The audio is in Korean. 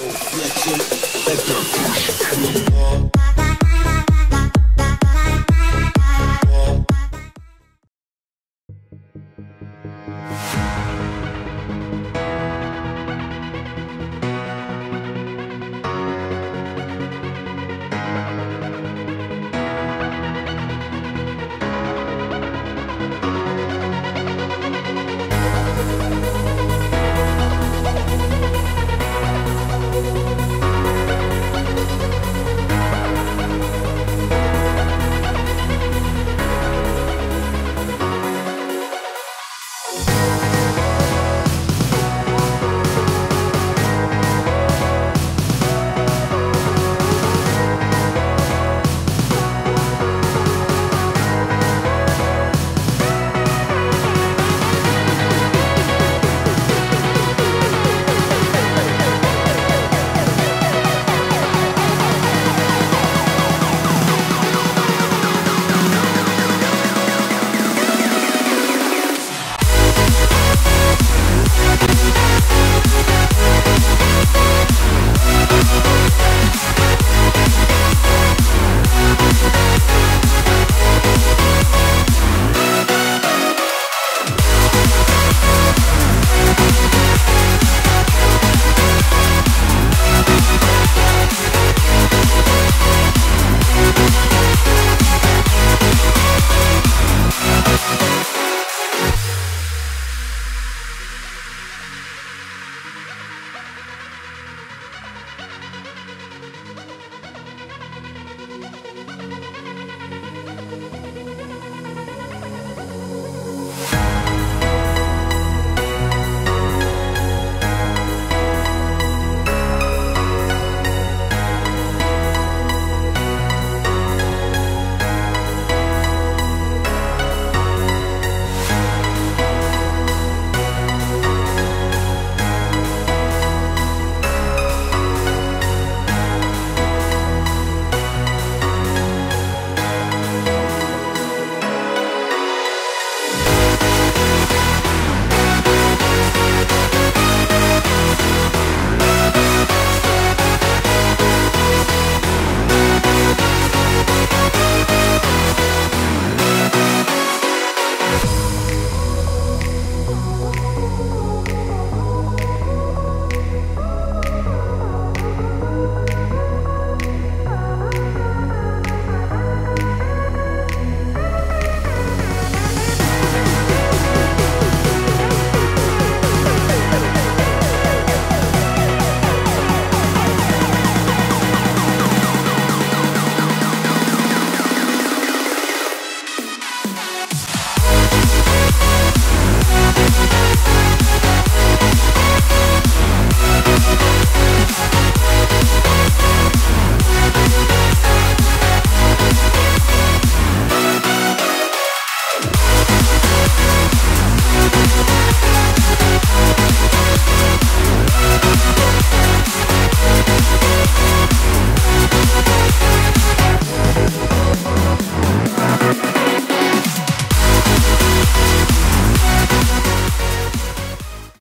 Let's go. Let's go.